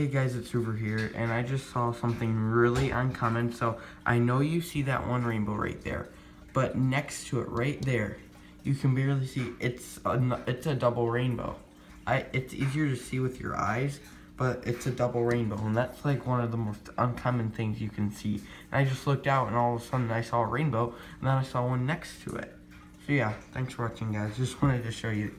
Hey guys, it's Hovver here, and I just saw something really uncommon. So I know you see that one rainbow right there, but next to it, right there, you can barely see. It's a it's a double rainbow. I it's easier to see with your eyes, but it's a double rainbow, and that's like one of the most uncommon things you can see. And I just looked out, and all of a sudden I saw a rainbow, and then I saw one next to it. So yeah, thanks for watching, guys. Just wanted to show you